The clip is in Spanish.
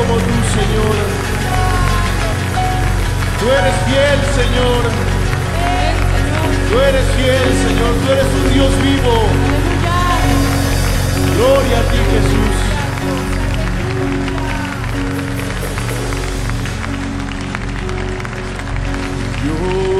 como tú, Señor. Tú eres fiel, Señor. Tú eres fiel, Señor. Tú eres un Dios vivo. Gloria a ti, Jesús. Yo